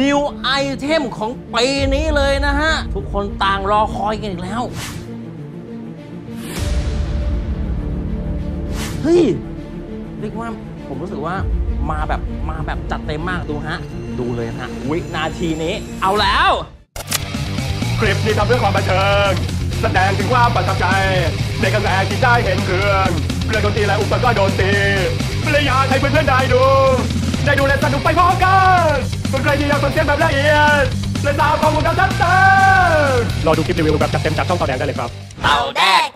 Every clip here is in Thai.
new item ของปีนี้เลยนะฮะ ทุกคนต่างรอคอยกันอีกแล้ว เฮ้ย เรียกว่าผมรู้สึกว่ามาแบบมาแบบจัดเต็มมากดูฮะ ดูเลยนะฮะ วินาทีนี้เอาแล้ว คลิปนี้ทำเพื่อความบันเทิง แสดงถึงความประทับใจ ในกระแสที่ได้เห็นเครื่องเครื่องดนตรีและอุปกรณ์ดนตรีเลยอยากให้เพื่อนๆได้ดู ได้ดูและสนุกไปพร้อมกัน ส่วนใครที่อยากฟังเสียงแบบละเอียดและตามข้อมูลแบบชัดเจนรอดูคลิปรีวิวแบบจัดเต็มจากช่องเต่าแดงได้เลยครับ เต่าแดง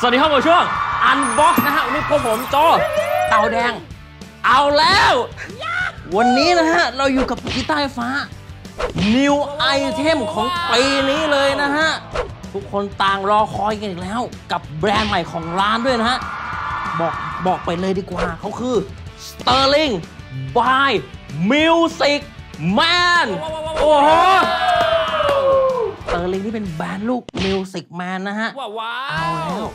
สวัสดีครับผมช่วง unbox นะฮะวันนี้พวกผมโจเต่าแดง เอาแล้ว วันนี้นะฮะ เราอยู่กับกีตาร์ไฟฟ้า new item ของปีนี้เลยนะฮะ ทุกคนต่างรอคอยกันอีกแล้ว กับแบรนด์ใหม่ของร้านด้วยนะฮะ บอกบอกไปเลยดีกว่าเขาคือ Sterling by Music Man โอ้โห Sterling ที่เป็นแบรนด์ลูก Music Man นะฮะ ว้าวว้าเอาวแล้ว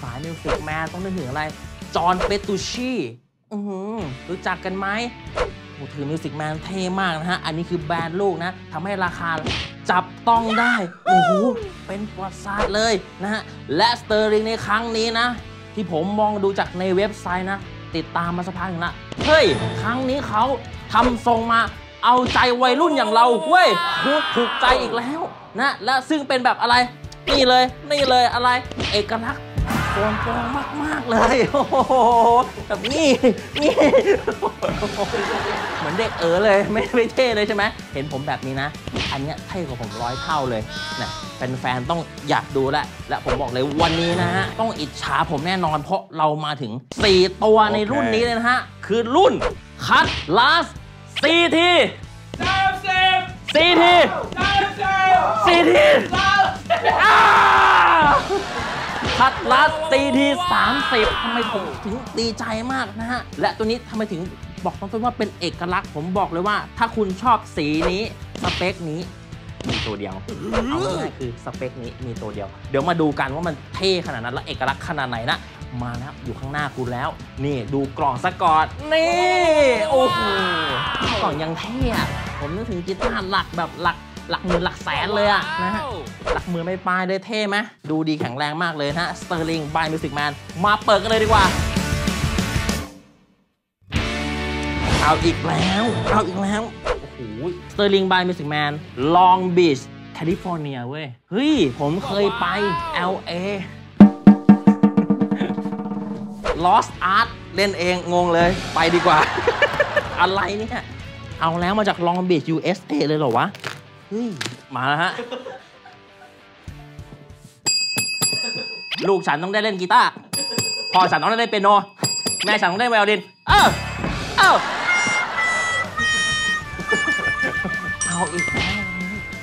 สาย Music Man ต้องนึกถึงอะไร John Petrucci อือหือรู้จักกันไหมโอ้ถือ Music Man เท่มากนะฮะ อันนี้คือแบรนด์ลูกนะทำให้ราคาจับต้องได้ โอ้โห เป็นประวัติศาสตร์เลยนะฮะ และสเตอร์ลิงในครั้งนี้นะ ที่ผมมองดูจากในเว็บไซต์นะ ติดตามมาสักพักหนึงละเฮ้ย ครั้งนี้เขาทำทรงมาเอาใจวัยรุ่นอย่างเราเว้ยถูกใจอีกแล้วนะและซึ่งเป็นแบบอะไร นี่เลย นี่เลยอะไร เอกลักษณ์โปรโปรมาก ๆ เลย โอ้โห แบบนี้นี่ เหมือนเด็กเออเลย ไม่ไม่เท่เลยใช่ไหม เห็นผมแบบนี้นะ อันเนี้ยเท่กว่าผมร้อยเท่าเลยนะเป็นแฟนๆต้องอยากดูและ และผมบอกเลยวันนี้นะฮะ ต้องอิจฉาผมแน่นอน เพราะเรามาถึง 4 ตัวในรุ่นนี้เลยนะฮะ คือรุ่น Cutlass CT CT CT Cutlass CT สามสิบทำไมผมถึงดีใจมากนะฮะ และตัวนี้ทำไมถึง บอกตรงๆว่าเป็นเอกลักษณ์ผมบอกเลยว่า ถ้าคุณชอบสีนี้สเปคนี้ มีตัวเดียวเอาง่ายๆคือสเปคนี้มีตัวเดียว เดี๋ยวมาดูกันว่ามันเท่ขนาดนั้นและเอกลักษณ์ขนาดไหนนะมาแล้วอยู่ข้างหน้าคุณแล้ว นี่ดูกล่องสกอตนี่โอ้โหกล่องยังเท่อะผมนึกถึงกีตาร์หลักแบบหลักหลักหมื่นหลักแสนเลยอะนะฮะหลักหมื่นไม่ปลายเลยเท่ไหมดูดีแข็งแรงมากเลยนะ Sterling by Music Man มาเปิดกันเลยดีกว่า เอาอีกแล้ว เอาอีกแล้ว โอ้โห Sterling by Music Man Long Beach California เว้ย เฮ้ย ผมเคยไป LA Lost Art เล่นเองงงเลย ไปดีกว่า อะไรเนี่ย เอาแล้วมาจาก Long Beach USA เลยเหรอวะ เฮ้ย มาแล้วฮะ ลูกฉันต้องได้เล่นกีตาร์พ่อฉันต้องได้เล่นเปียโน แม่ฉันต้องได้ไวโอลิน เออ เออ เอาอีกแล้ว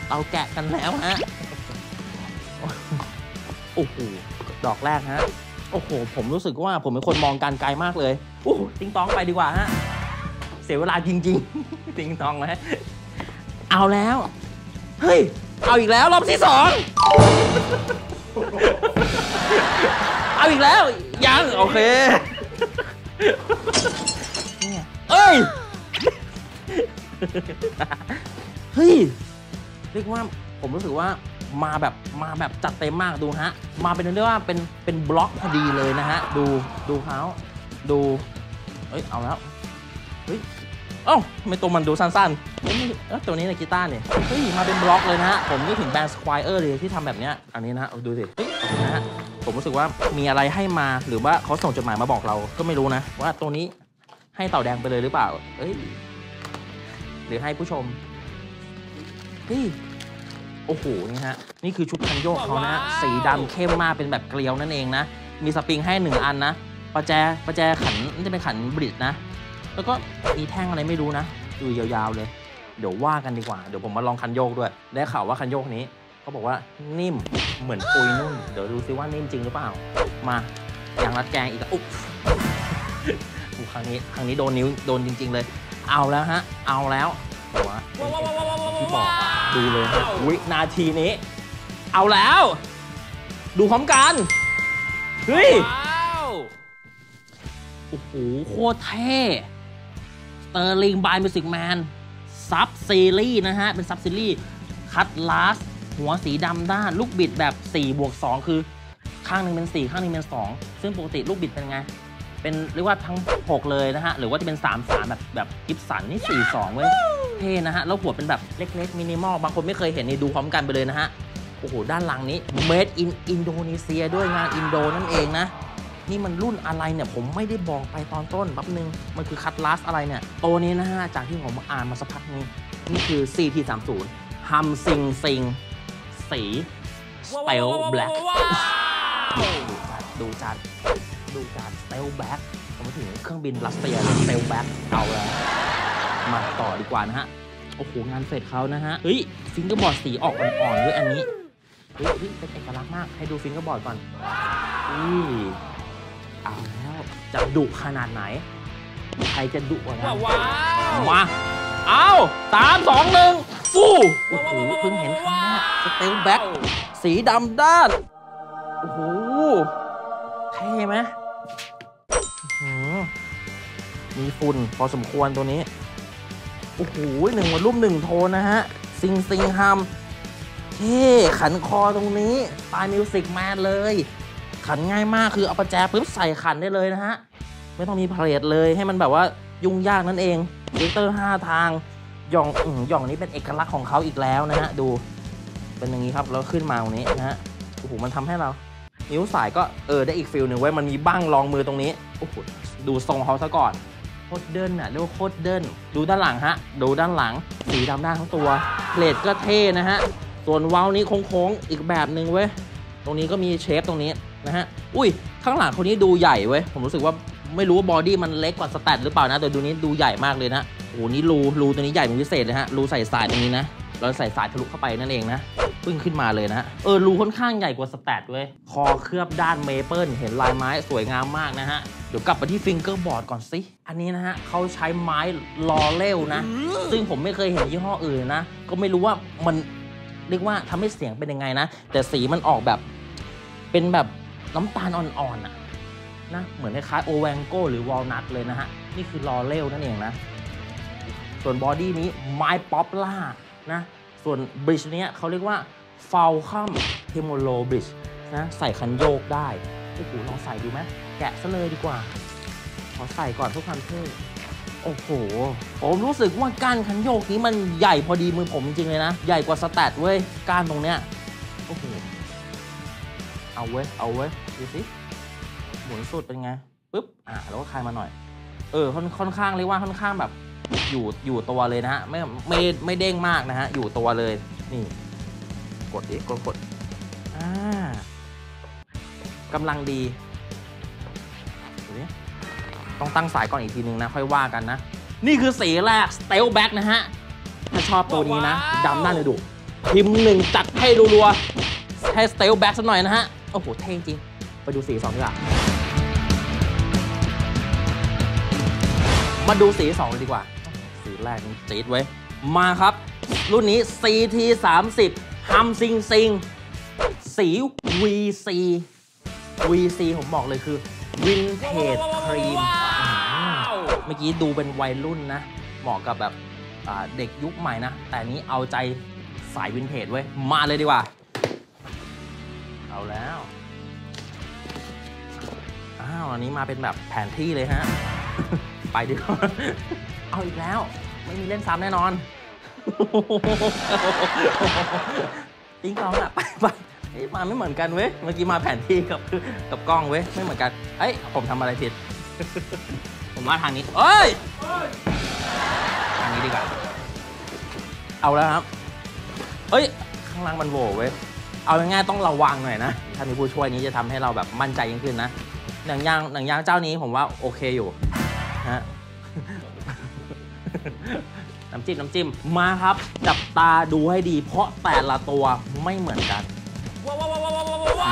เราแกะกันแล้วฮะ โอ้โห ดอกแรกฮะ โอ้โห ผมรู้สึกว่าผมเป็นคนมองการไกลมากเลยโอ้ติงตองไปดีกว่าฮะ เสียเวลาจริง ๆ ติงตองเลยเอาแล้ว เฮ้ย เอาอีกแล้วรอบที่สอง เอาอีกแล้ว ยัง โอเคเนี่ยเอ้ย เฮ้ยเรียกว่าผมรู้สึกว่ามาแบบมาแบบจัดเต็มมากดูฮะ มาเป็นเรียกว่าเป็นเป็นบล็อกพอดีเลยนะฮะ ดูดูเขาดูเอ้ยเอาแล้วเฮ้ยเอ้าทำไม่ตัวมันดูสั้นๆเอ้ยเอ้ยตัวนี้ในกีตาร์เนี่ยเฮ้ยมาเป็นบล็อกเลยนะฮะ ผมนึกถึงแบรนด์ Squire เลยที่ทำแบบเนี้ยอันนี้นะฮะเอาดูสิเฮ้ยนะฮะผมรู้สึกว่ามีอะไรให้มาหรือว่าเขาส่งจดหมายมาบอกเราก็ไม่รู้นะ ว่าตัวนี้ให้เต่าแดงไปเลยหรือเปล่า เอ้ยหรือให้ผู้ชม ฮ้ยโอ้โหนี่ฮะนี่คือชุดคันโยกเขานะฮะสีดำเข้มมากเป็นแบบเกลียวนั่นเองนะ มีสปริงให้หนึ่งอันนะประแจประแจขันนี่จะเป็นขันบริดนะ แล้วก็มีแท่งอะไรไม่รู้นะดูยาวๆเลย เดี๋ยวว่ากันดีกว่า เดี๋ยวผมมาลองคันโยกด้วย ได้ข่าวว่าคันโยกนี้เขาบอกว่านิ่มเหมือนปุยนุ่น เดี๋ยวดูซิว่านิ่มจริงหรือเปล่า มาอย่างรัดแกงอีกแล้วอุ๊บอุ๊ยครั้งนี้ครั้งนี้โดนนิ้วโดนจริง ๆ เลย เอาแล้วฮะ เอาแล้วหัวที่บอกอะ ดูเลยฮะวินาทีนี้ เอาแล้ว ดูพร้อมกัน เฮ้ยว้าวโอ้โห โคตรเท่ Sterling by Music Man sub series นะฮะ เป็น sub series Cutlass หัวสีดำด้าน ลูกบิดแบบ 4 บวก 2 คือ ข้างหนึ่งเป็น 4 ข้างหนึงเป็น 2 ซึ่งปกติลูกบิดเป็นไง เป็นเรียกว่าทั้ง 6 เลยนะฮะ หรือว่าจะเป็น 3 3 แบบแบบ Gibson นี่ 4 2 เว้ย เท่นะฮะ แล้วหัวเป็นแบบเล็กๆ มินิมอล บางคนไม่เคยเห็นนี่ดูพร้อมกันไปเลยนะฮะ โอ้โห ด้านหลังนี้ made in Indonesia ด้วยงานอินโดนั่นเองนะ นี่มันรุ่นอะไรเนี่ย ผมไม่ได้บอกไปตอนต้นแป๊บนึง มันคือ Cutlass อะไรเนี่ย ตัวนี้นะฮะ จากที่ผมอ่านมาสักพักนึงนี่คือ CT30 hum sing sing สี stealth black ดูจานดู จาน stealth blackผมมาถึงเครื่องบินรัสเซีย stealth black เอาแล้ว มาต่อดีกว่านะฮะ โอ้โห งาน fret เขานะฮะ เฮ้ย fingerboard สีออกอ่อนๆด้วยอันนี้ เฮ้ยเฮ้ยเป็นเอกลักษณ์มาก ให้ดู fingerboard ก่อนอุ้ยเอาแล้ว จะดุขนาดไหน ใครจะดุกว่ากันว้าวมาเอาสามสองหนึ่งฟู่โอ้โหเพิ่งเห็นครั้งแรก stealth black สีดำด้าน โอ้โหเท่ไหมอื้อหือ มีฝุ่นพอสมควรตัวนี้ โอ้โหหนึ่ง volume หนึ่งโทนนะฮะ sing sing hum เท่ขันคอตรงนี้ปลาย Music Man เลย ขันง่ายมากคือเอาประแจปุ๊บใส่ขันได้เลยนะฮะ ไม่ต้องมี plate เลยให้มันแบบว่ายุ่งยากนั่นเอง selector 5ทางหย่องอืมหย่องนี้เป็นเอกลักษณ์ของเขาอีกแล้วนะฮะ ดู เป็นอย่างนี้ครับแล้วขึ้นมาตรงนี้นะฮะโอ้โหมันทำให้เรา นิ้วสายก็เออได้อีก feel หนึ่งไว้มันมีบ้างรองมือตรงนี้โอ้โหดูทรงเขาซะก่อนโคตรเดิ้นอะเรียกว่าโคตรเดิ้นดูด้านหลังฮะ ดูด้านหลังสีดำด้านทั้งตัว plate ก็เท่นะฮะ ส่วนเว้านี้โค้งๆอีกแบบหนึ่งเว้ยตรงนี้ก็มี shape ตรงนี้นะฮะอุ้ยข้างหลังคนนี้ดูใหญ่เว้ยผมรู้สึกว่าไม่รู้ว่า body มันเล็กกว่า Strat หรือเปล่านะแต่ดูนี้ดูใหญ่มากเลยนะโอ้โหนี่รูรูตัวนี้ใหญ่เป็นพิเศษเลยฮะรูใส่สายตรงนี้นะ เราใส่สายทะลุเข้าไปนั่นเองนะปึ้งขึ้นมาเลยนะเออรูค่อนข้างใหญ่กว่า Strat เว้ยคอเคลือบด้านเมเปิลเห็นลายไม้สวยงามมากนะฮะเดี๋ยวกลับไปที่ fingerboard ก่อนสิ อันนี้นะฮะเขาใช้ไม้ laurel นะ ซึ่งผมไม่เคยเห็นยี่ห้ออื่นนะ ก็ไม่รู้ว่ามันเรียกว่าทำให้เสียงเป็นยังไงนะ แต่สีมันออกแบบเป็นแบบน้ำตาลอ่อนๆอะนะ เหมือนคล้าย ovangkol หรือวอลนัทเลยนะฮะ นี่คือ laurel นั่นเองนะ ส่วน body นี้ไม้ poplar นะ ส่วน bridge เนี้ยเขาเรียกว่าฟ a ลคัมเทโมโลบริดจ์นะใส่คันโยกได้โอ้โหลองใส่ดูไหมแกะซะเลยดีกว่า ขอใส่ก่อนเพื่อความเท่โอ้โห ผมรู้สึกว่าก้านคันโยกนี้มันใหญ่พอดีมือผมจริงเลยนะ ใหญ่กว่า Strat เว้ย ก้านตรงเนี้ย โอ้โห เอาเว้ย เอาเว้ย ดูสิหมุนสุดเป็นไง ปึ๊บ อ่าแล้วก็คลายมาหน่อย เออค่อนค่อนข้างเรียกว่าค่อนข้างแบบ อยู่อยู่ตัวเลยนะฮะไม่ไม่ไม่เด้งมากนะฮะอยู่ตัวเลยนี่กดดิกดกดอ่ากำลังดีดูดิต้องตั้งสายก่อนอีกทีนึงนะ ค่อยว่ากันนะ นี่คือสีแรก Steel Back นะฮะ ถ้าชอบตัวนี้นะดำหน้าเลยดุพิมพ์หนึ่งจัดให้รัวๆให้ Steel Back สักหน่อยนะฮะ โอ้โห เท่จริง ไปดูสีสองดีกว่ามาดูสี2เลยดีกว่า สีแรกนี่จี๊ดไว้ยมาครับ รุ่นนี้ CT 3 0ฮัมซิงซิงสี VC VC ผมบอกเลยคือ Vintage Cream เมื่อกี้ดูเป็นวัยรุ่นนะ เหมาะกับแบบอ่าเด็กยุคใหม่นะ แต่อันนี้เอาใจสายวินเทจเว้ย มาเลยดีกว่า เอาแล้ว อ้าว อันนี้มาเป็นแบบแผนที่เลยฮะ ไปดีกว่า เอาอีกแล้ว ไม่มีเล่นซ้ำแน่นอนติ้งกองอะไปไปมาไม่เหมือนกันเว้ย เมื่อกี้มาแผนที่กับกับกล้องเว้ย ไม่เหมือนกัน เอ้ย ผมทำอะไรผิด ผมว่าทางนี้เอ้ย ทางนี้ดีกว่า เอาแล้วครับ เอ้ย ข้างล่างมันโหวเว้ย เอาง่ายๆต้องระวังหน่อยนะ ถ้ามีผู้ช่วยนี้จะทำให้เราแบบมั่นใจยิ่งขึ้นนะหนังยางหนังยางเจ้านี้ผมว่าโอเคอยู่ฮะ น้ำจิ้มน้ำจิ้มมาครับ จับตาดูให้ดี เพราะแต่ละตัวไม่เหมือนกัน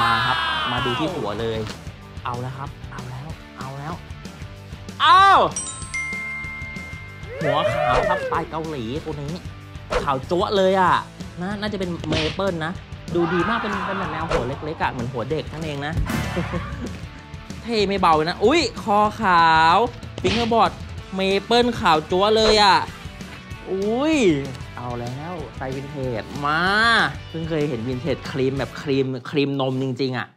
มาครับ มาดูที่หัวเลย เอาแล้วครับ เอาแล้ว เอาแล้วอ้าวหัวขาวครับปลายเกาหลีตัวนี้ขาวจั๊วะเลยอะนะน่าจะเป็นเมเปิลนะ ดูดีมากเป็นเป็นแบบแนวหัวเล็กๆอะเหมือนหัวเด็กนั่นเองนะเท่ไม่เบาเลยนะ อุ้ยคอขาว fingerboard เมเปิลขาวจั๊วเลยอะ อุ้ย เอาแล้วไซวินเทจมา เพิ่งเคยเห็นวินเทจครีมแบบครีมครีมนมจริง ๆ อะ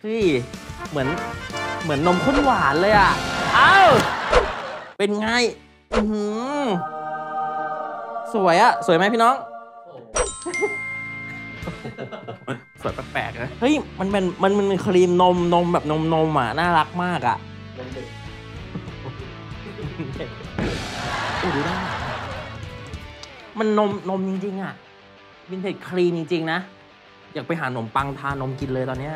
เฮ้ยเหมือนเหมือนนมข้นหวานเลยอะ เอ้า เป็นไง อือหือสวยอะ สวยไหมพี่น้องสวยแปลกๆนะ เฮ้ย มันเป็นมันมันเป็นครีมนมนมแบบนมนมอะ น่ารักมากอะโอ้ดูได้ มันนมนมจริงๆอะ vintage cream จริงๆนะ อยากไปหาขนมปังทานมกินเลยตอนเนี้ย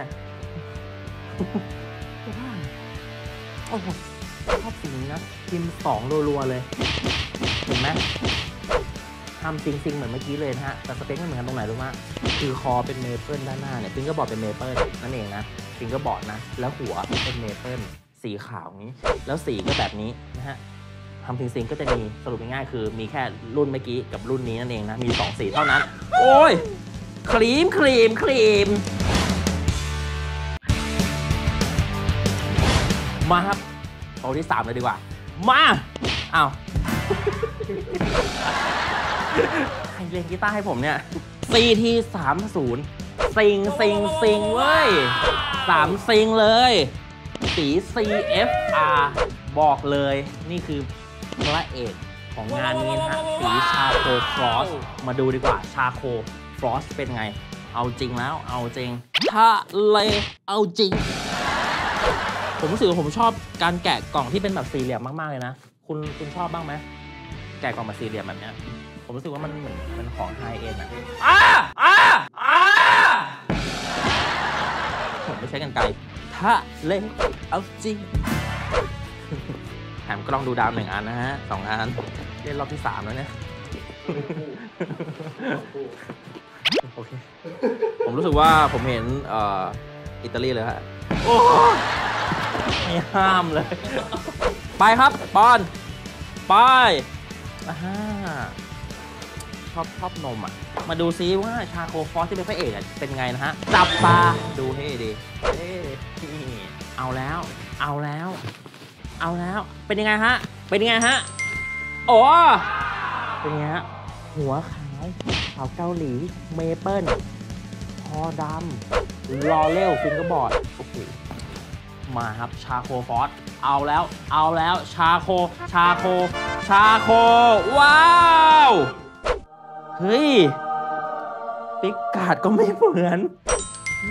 โอ้โหชอบสีนี้นะพิมพ์สองรัวๆเลย เห็นไหม hum single singleๆเหมือนเมื่อกี้เลยนะฮะ แต่สเปคไม่เหมือนกันตรงไหนรู้ไหมคือคอเป็นเมเปิลด้านหน้าเนี่ย fingerboard เป็นเมเปิลนั่นเองนะ fingerboard นะ แล้วหัวเป็นเมเปิลสีขาวนี้ แล้วสีก็แบบนี้นะฮะ hum single single ก็จะมีสรุปง่ายๆคือมีแค่รุ่นเมื่อกี้กับรุ่นนี้นั่นเองนะ มีสองสีเท่านั้น โอ้ย cream cream cream มาครับตัวที่สามเลยดีกว่า มาอ้าวใครเล่นกีตาร์ให้ผมเนี่ย CT 3 0 single single single เว้ยสามซิงเลย สี CFR บอกเลยนี่คือ พระเอกของงานนี้นะฮะสี Charcoal Frost มาดูดีกว่า Charcoal Frost เป็นไง เอาจริงแล้วเอาจริงถ้าเลยเอาจริง ผมรู้สึกว่าผมชอบการแกะกล่องที่เป็นแบบสี่เหลี่ยมมาก ๆ เลยนะ คุณคุณชอบบ้างไหมแกะกล่องแบบสี่เหลี่ยมแบบเนี้ยผมรู้สึกว่ามันเหมือนมันของ high-end อะอ้าอ้าอ้าผมไม่ใช้กันไกลถ้าเลเอาจริง ถมกล้องดูดาวหนึ่งอันนะฮะสองอันเล่นรอบที่สามแล้วเนี่ยโอเคผมรู้สึกว่าผมเห็นอิตาลีเลยฮะโอ้ไม่ห้ามเลย ไปครับปอนไปอ่าชอบชอบนมอะ มาดูซิว่า Charcoal Frost ที่เป็นพระเอกเป็นไงนะฮะ จับตาดูให้ดีเอ้เอาแล้ว เอาแล้ว เอาแล้ว เป็นยังไงฮะ เป็นยังไงฮะ โอ้เป็นยังไงฮะ หัวขาวขาวเกาหลี เมเปิลคอดำ laurel fingerboard โอ้โห มาครับ Charcoal Frost เอาแล้ว เอาแล้ว Charcoal Charcoal Charcoal wow เฮ้ย pickguard ก็ไม่เหมือน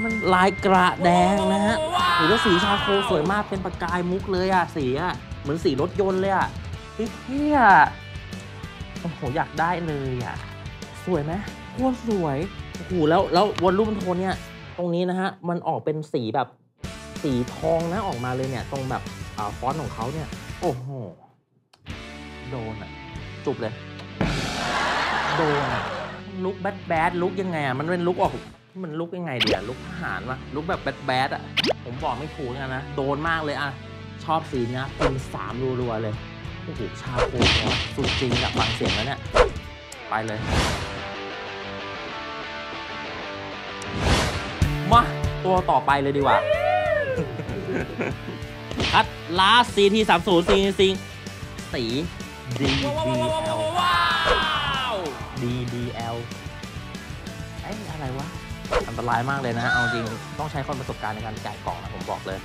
มันลายกระแดงนะฮะหรือว่าสี Charcoal สวยมากเป็นประกายมุกเลยอะสีอะเหมือนสีรถยนต์เลยอะเฮ้ยเฮียโอ้โหอยากได้เลยอะสวยไหมโคตรสวยโอ้โหแล้วแล้ว volume tone เนี่ย ตรงนี้นะฮะมันออกเป็นสีแบบสีทองนะออกมาเลยเนี่ย ตรงแบบอฟอนต์ของเขาเนี่ย โอ้โหโดนอะจุบเลย โดนอะ look bad bad look ยังไงอะมันเป็น look ออก มัน look ยังไงเดี๋ยว look ทหารวะ look แบบ bad bad อะผมบอกไม่ถูกนะนะ โดนมากเลยอะชอบสีเนี้ยพิมพ์สามรัวๆเลย โอ้โห Charcoal สุดจริงอยากฟังเสียงแล้วเนี่ย ไปเลย มา ตัวต่อไปเลยดีกว่าคัดลาสีทีสามศูนย์สีสิงสี DDL DDL อันตรายมากเลยนะ เอาจริงต้องใช้คนประสบการณ์ในการแกะกล่องนะผมบอกเลย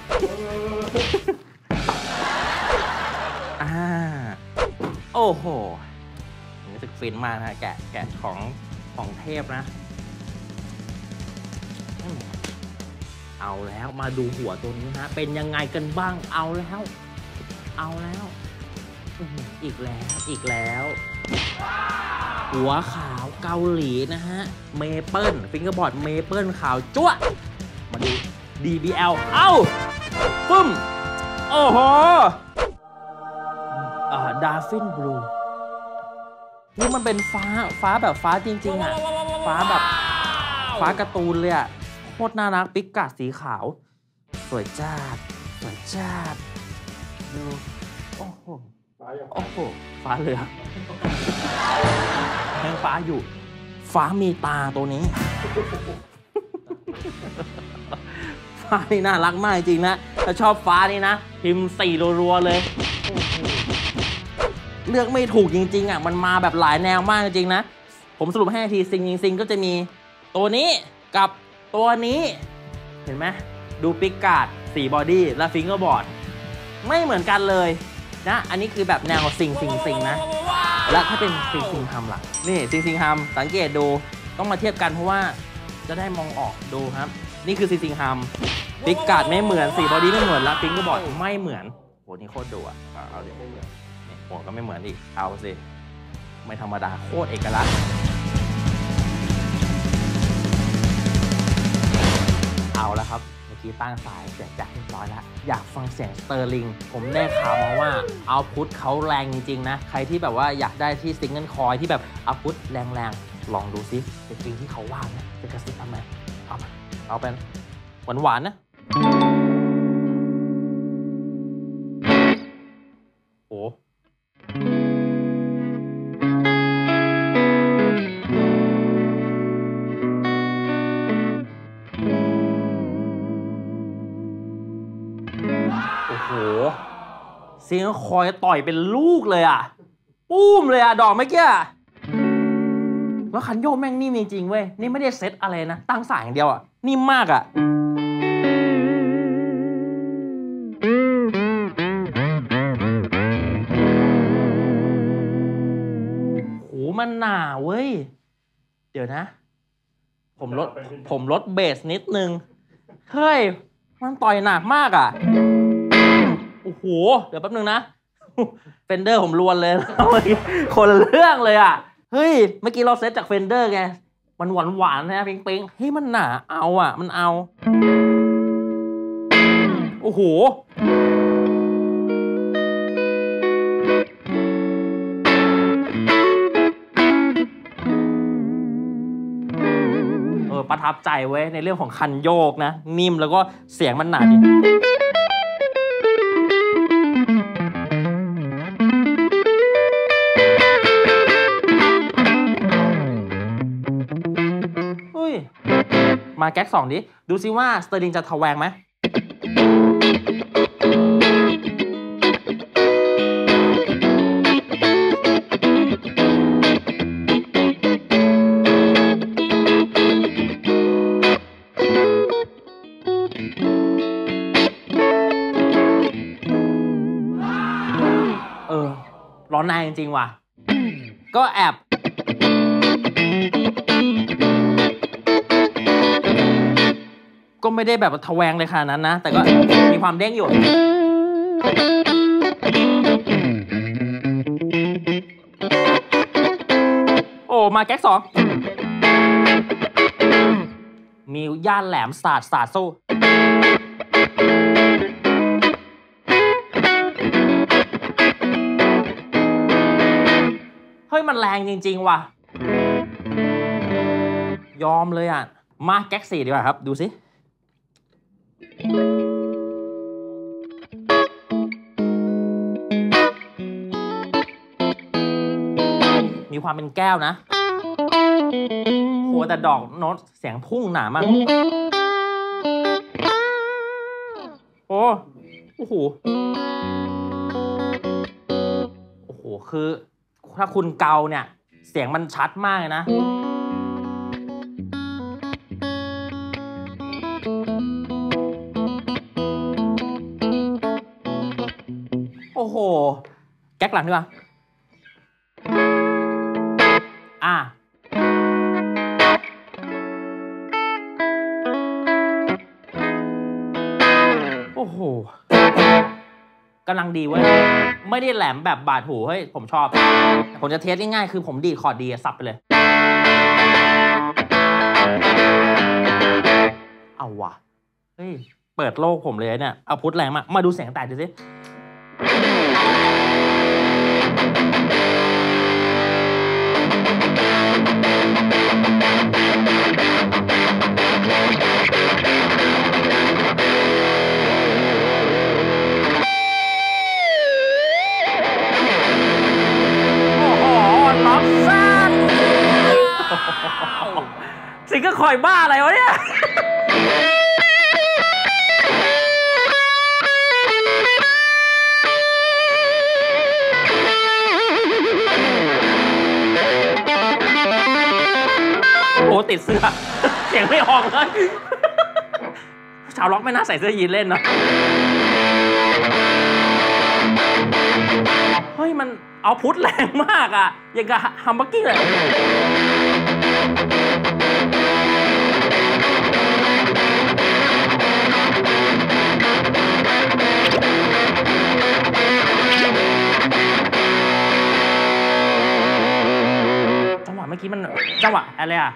อ่าโอ้โหรู้สึกฟินมากนะแกะแกะของของเทพนะ เอาแล้วมาดูหัวตัวนี้ฮะ เป็นยังไงกันบ้างเอาแล้ว เอาแล้ว อีกแล้วอีกแล้ว หัวขาวเกาหลีนะฮะ เมเปิล fingerboard เมเปิลขาวจั๊วะมาดู DBL เอ้าปึ้ม โอ้โหอ่าดาฟินบลูนี่มันเป็นฟ้าฟ้าแบบฟ้าจริง ๆ อะ ฟ้าแบบ ฟ้าการ์ตูนเลยอะ โคตรน่ารัก ปิกกาดสีขาว สวยจ้าดสวยจ้าดดู โอ้โห โอ้โห ฟ้าเหลือง ยังฟ้าอยู่ ฟ้ามีตาตัวนี้ ฟ้านี่น่ารักมากจริงนะ ถ้าชอบฟ้านี่นะ พิมพ์สี่รัวๆเลย เลือกไม่ถูกจริง ๆอะมันมาแบบหลายแนวมากจริงนะ ผมสรุปให้ที single single single ก็จะมีตัวนี้กับตัวนี้ เห็นไหมดู pickguard สี body และ fingerboard ไม่เหมือนกันเลย นะอันนี้คือแบบแนว single single single นะ แล้วถ้าเป็น single single hum ล่ะนี่ single single hum สังเกตดูต้องมาเทียบกันเพราะว่าจะได้มองออกดูครับ นี่คือ single single hum pickguard ไม่เหมือนสี body ไม่เหมือนแล้ว fingerboard ไม่เหมือนโหนี่โคตรดุอะเอาเอาดินี่หัวก็ไม่เหมือนอีกเอาสิไม่ธรรมดาโคตรเอกลักษณ์เอาแล้วครับ กี้ตั้งสายเสียงแจ็คเรียบร้อยแล้ว อยากฟังเสียง Sterling ผมได้ข่าวมาว่าเอาพุทเขาแรงจริงๆนะ ใครที่แบบว่าอยากได้ที่ซิงเกิลคอยที่แบบเอาพุทแรงๆ ลองดูซิเป็นจริงที่เขาว่านะจะกระซิบทำไม เอามาเอาเป็นหวานๆนะ เสียงคอยต่อยเป็นลูกเลยอะ ปุ้มเลยอะ ดอกเมื่อกี้อะแล้วคันโยกแม่งนิ่มจริงๆเว้ย นี่ไม่ได้เซตอะไรนะ ตั้งสายอย่างเดียวอะ นิ่มมากอะโหมันหนาเว้ย เดี๋ยวนะ ผมลดผมลดเบสนิดนึง เฮ้ย มันต่อยหนักมากอะ โอ้โหเดี๋ยวแป๊บนึงนะ Fender ผมรวนเลย คนละเรื่องเลยอะ เฮ้ย เมื่อกี้เราเซตจาก Fender ไง มันหวานหวานนะปิงปิงเฮ้ย มันหนาเอาอะ มันเอา โอ้โห เออ ประทับใจเว้ย ในเรื่องของคันโยกนะ นิ่มแล้วก็เสียงมันหนาจ มาแก๊กสองดิดูซิว่า Sterling จะทะแวงไหมเออร้อนในจริงๆว่ะ ก็แอบ ไม่ได้แบบทแวงเลยขนาดนั้นนะ แต่ก็มีความเด้งอยู่โอ้มาแก๊กสองมีย่านแหลมสาดสาดสู้เฮ้ย มันแรงจริง ๆ ว่ะ ยอมเลยอะ มาแก๊กสี่ดีกว่าครับ ดูสิ มีความเป็นแก้วนะโหแต่ดอกโน้ตเสียงพุ่งหนามากโอ้โอ้โหโอ้โหคือถ้าคุณเกาเนี่ย เสียงมันชัดมากเลยนะโอ้โห แก๊กหลังดีกว่า โอ้โหกำลังดีเว้ย ไม่ได้แหลมแบบบาดหู เฮ้ย ผมชอบ ผมจะเทสง่ายๆ คือผมดีดคอร์ดดีสับไปเลย เอาว่ะ เฮ้ย เปิดโลกผมเลยเนี่ย เอาพุทธแรงมา มาดูเสียงแตกดูสิ สิงก็คอยบ้าอะไรวะเนี่ยโอ้ติดเสื้อ เสียงไม่ออกเลย ชาวล็อกไม่น่าใส่เสื้อยีนเล่นเนาะเฮ้ย มันเอาพุทธแรงมากอะอยังกับฮัมบักกิ้งเลย จังหวะเมื่อกี้มันจังหวะอะไรอะ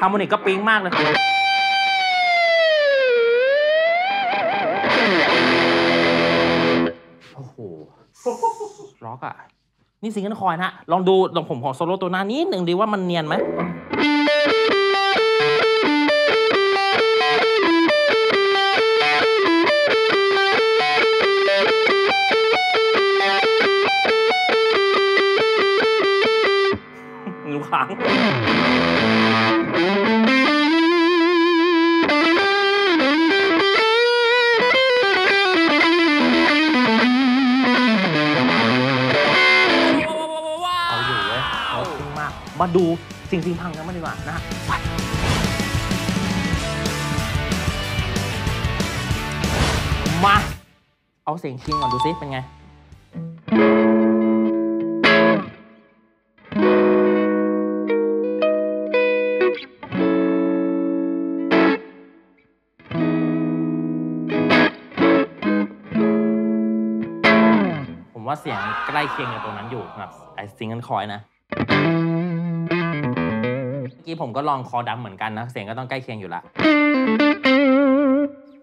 ฮาร์โมนิกก็ปิ๊งมากเลยโอ้โหร็อกอะนี่ single coil นะลองดูลองผมของโซโล่ตัวหน้านี้หนึ่งดีว่ามันเนียนไหม สิ่งพังกันมาดีกว่านะฮะไปมา เอาเสียงคิงก่อนดูซิเป็นไงผมว่าเสียงใกล้เคียงกับตัวนั้นอยู่แบบไอ้ single coil นะ กี้ผมก็ลองคอดำเหมือนกันนะ เสียงก็ต้องใกล้เคียงอยู่ละ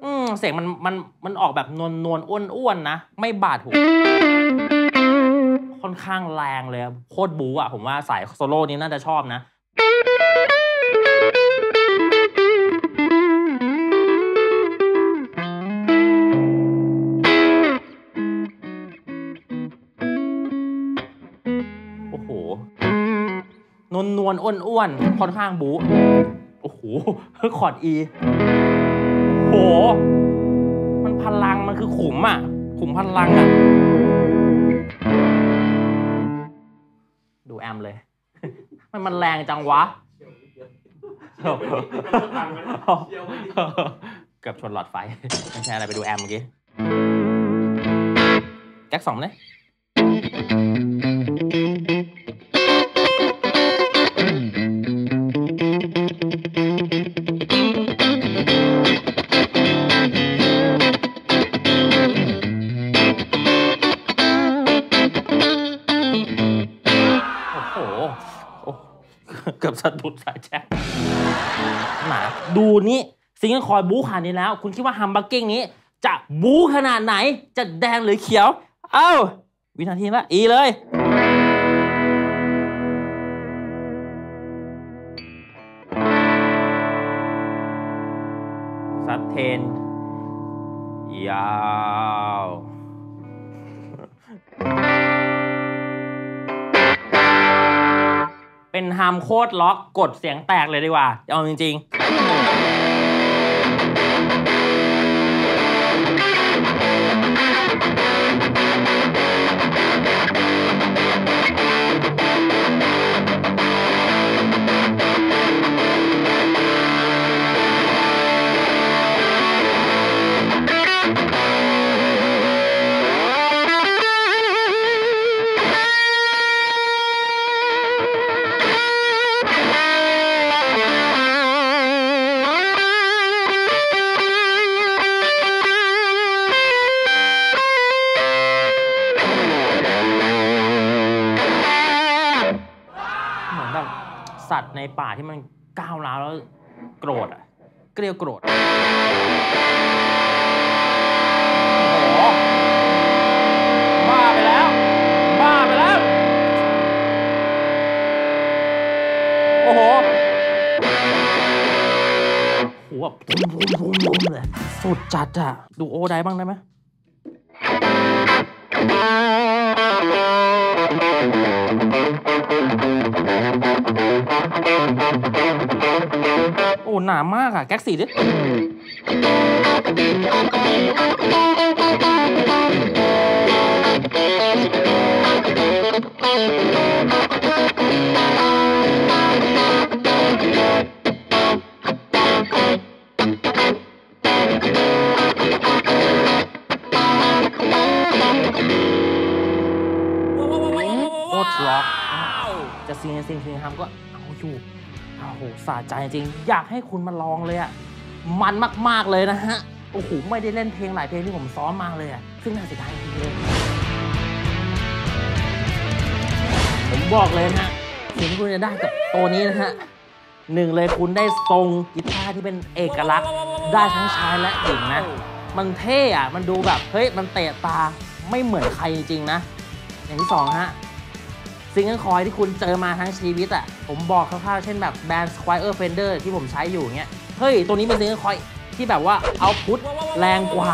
อืมเสียงมันมันมันออกแบบนวลนวลอ้วนอ้วนนะ ไม่บาดหูค่อนข้างแรงเลยโคตรบู๊อะผมว่าสายโซโล่นี้น่าจะชอบนะ นอ้วนอ้วนๆค่อนข้างบู๊โอ้โหคอร์ดอีโห มันพลังมันคือขุมอะ ขุมพลังอะ ดูแอมเลย มันมันแรงจังวะเกือบชนหลอดไฟ ไม่ใช่อะไรไปดูแอมเมื่อกี้ แจ็คสองเนี่ย single coil บู๊ขนาดนี้แล้ว คุณคิดว่า humbucking นี้ จะบู๊ขนาดไหน จะแดงหรือเขียว เอ้า วินาทีละอีเลย sustain ยาวเป็นฮามโคตรล็อกกดเสียงแตกเลยดีกว่า เอาจริงๆ ป่าที่มันก้าวร้าวแล้วโกรธอะเกลียวโกรธโอ้โหบ้าไปแล้ว บ้าไปแล้ว โอ้โหหแบบบุ้มบุ้มบุ้มบุ้มเลยสุดจัดอะดูโอได้บ้างได้ไหม โอ้หนามากอะแก๊กสีดิด จะซิงซิงซิงทำก็เอาอยู่โอ้โหสะใจจริง อยากให้คุณมาลองเลยอะมันมากๆเลยนะฮะ โอ้โห ไม่ได้เล่นเพลงหลายเพลงที่ผมซ้อมมาเลยอะซึ่งน่าเสียดายจริงๆเลยผมบอกเลยนะฮะสิ่งที่คุณจะได้กับตัวนี้นะฮะหนึ่งเลยคุณได้ทรงกีตาร์ที่เป็นเอกลักษณ์ ได้ทั้งชายและหญิงนะ มันเท่อะมันดูแบบ เฮ้ย มันเตะตาไม่เหมือนใครจริงๆนะ อย่างที่สองฮะ single coil ที่คุณเจอมาทั้งชีวิตอะผมบอกคร่าวๆ เช่นแบบแบรนด์ Squier Fender ที่ผมใช้อยู่เงี้ย เฮ้ย ตัวนี้เป็น single coil ที่แบบว่า output แรงกว่า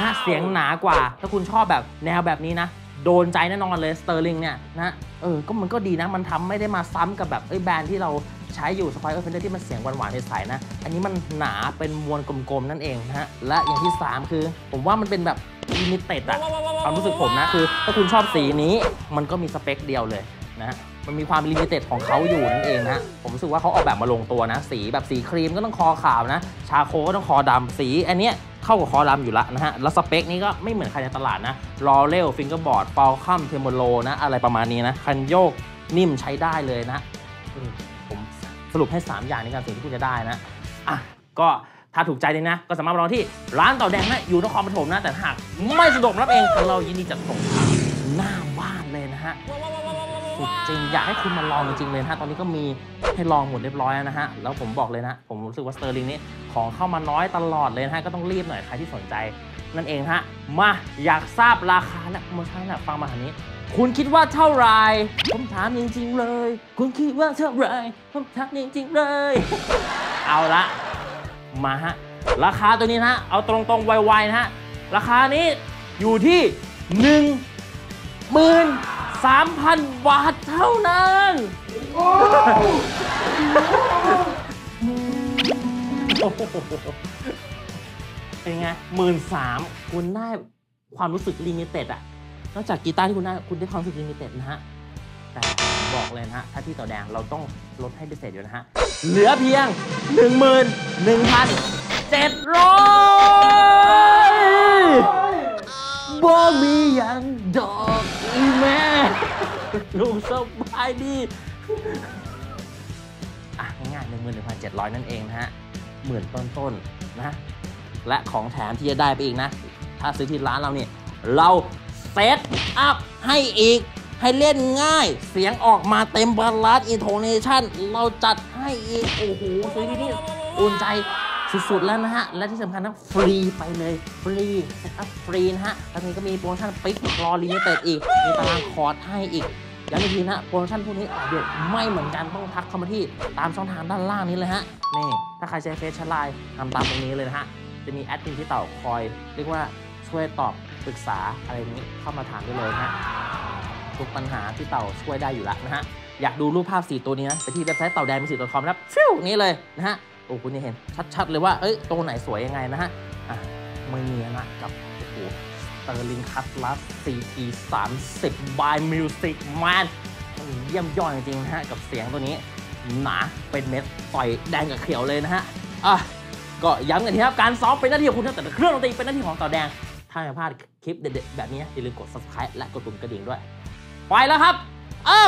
นะเสียงหนากว่า ถ้าคุณชอบแบบแนวแบบนี้นะ โดนใจแน่นอนเลย Sterling เนี่ยนะ เออ ก็มันก็ดีนะ มันทำไม่ได้มาซ้ำกับแบบไอ้แบรนด์ที่เรา ใช้อยู่ Squier Fender ที่มันเสียงหวานๆใสๆนะ อันนี้มันหนาเป็นมวลกลมๆนั่นเองนะฮะ และอย่างที่ 3 คือ ผมว่ามันเป็นแบบ limited อะความรู้สึกผมนะคือ ถ้าคุณชอบสีนี้มันก็มีสเปคเดียวเลยนะมันมีความ limited ของเขาอยู่นั่นเองนะผมรู้สึกว่าเขาออกแบบมาลงตัวนะ สีแบบสีครีมก็ต้องคอขาวนะ charcoal ก็ต้องคอดำสี อันเนี้ยเข้ากับคอดำอยู่ละนะฮะ แล้วสเปคนี้ก็ไม่เหมือนใครในตลาดนะ laurel fingerboard fulcrum tremolo นะ อะไรประมาณนี้นะ คันโยกนิ่มใช้ได้เลยนะอื สรุปให้ 3 อย่างในกันสิ่งที่คุณจะได้นะอะก็ถ้าถูกใจเลยนะ ก็สามารถมาลองที่ร้านเต่าแดงนะอยู่นครปฐมนะ แต่หากไม่สะดวกรับเองทางเรายินดีจัดส่งหน้าบ้านเลยนะฮะสุดจริงอยากให้คุณมาลองจริงๆเลยนะฮะตอนนี้ก็มีให้ลองหมดเรียบร้อยแล้วนะฮะแล้วผมบอกเลยนะ ผมรู้สึกว่า Sterling นี้ของเข้ามาน้อยตลอดเลยนะฮะก็ต้องรีบหน่อยใครที่สนใจนั่นเองฮะมาอยากทราบราคาและโปรโมชั่นนะฟังมาทางนี้ คุณคิดว่าเท่าไรผมถามจริงๆเลย คุณคิดว่าเท่าไรผมถามจริงๆเลย เอาละมาฮะ ราคาตัวนี้นะฮะ เอาตรงๆไวๆนะฮะ ราคานี้อยู่ที่หนึ่งหมื่นสามพันบาทเท่านั้นโอ้โหเป็นไงหมื่นสามคุณได้ความรู้สึก limited อะ นอกจากกีตาร์ที่คุณได้คุณได้ความรู้สึก limited นะฮะ แต่บอกเลยนะฮะ ถ้าที่เต่าแดงเราต้องลดให้พิเศษอยู่นะฮะ เหลือเพียง 1 1 7 0 0บ่มีอย่างดอกอีแม่ลุงสบายดีอะง่ายๆหนึ่งหมื่นหนึ่งพันเจ็ดร้อยนั่นเองนะฮะหมื่นต้นๆนะและของแถมที่จะได้ไปอีกนะ ถ้าซื้อที่ร้านเราเนี่ย เรา setup ให้อีก ให้เล่นง่าย เสียงออกมาเต็ม balance intonation เราจัดให้อีก โอ้โหซื้อที่นี่อุ่นใจสุดๆ แล้วนะฮะ และที่สำคัญนะฟรีไปเลย ฟรี setup ฟรีนะฮะ แล้วนี้ก็มีโปรโมชั่นปิ๊กคลอ limited อีก มีตารางคอร์ดให้อีกย้ำอีกทีนะโปรโมชั่นพวกนี้อัปเดตไม่เหมือนกันต้องทักเข้ามาที่ตามช่องทางด้านล่างนี้เลยฮะ นี่ ถ้าใครใช้เฟซไลน์ทำตามตรงนี้เลยนะฮะ จะมีแอดมินที่เต่าคอย เรียกว่าช่วยตอบ ปรึกษาอะไรนี้เข้ามาถามได้เลยนะฮะทุกปัญหาที่เต่าช่วยได้อยู่แล้วนะฮะ อยากดูรูปภาพ 4 ตัวนี้นะไปที่เว็บไซต์เต่าแดง music .com นะครับ feel นี้เลยนะฮะโอ้คุณจะเห็นชัดๆเลยว่าเอ้ยตัวไหนสวยยังไงนะฮะอะไม่มีนะกับโอ้โห Sterling Cutlass CT 30 by Music Man มันเยี่ยมยอดจริงๆนะฮะกับเสียงตัวนี้หนาเป็นเม็ดต่อยแดงกับเขียวเลยนะฮะอะก็ย้ำกันทีครับการซ้อมเป็นหน้าที่ของคุณนะแต่เครื่องดนตรีเป็นหน้าที่ของต่อแดง ถ้าไม่พลาดคลิปเด็ดๆ แบบนี้อย่าลืมกด subscribe และกดปุ่มกระดิ่งด้วย ไปแล้วครับ เอ้า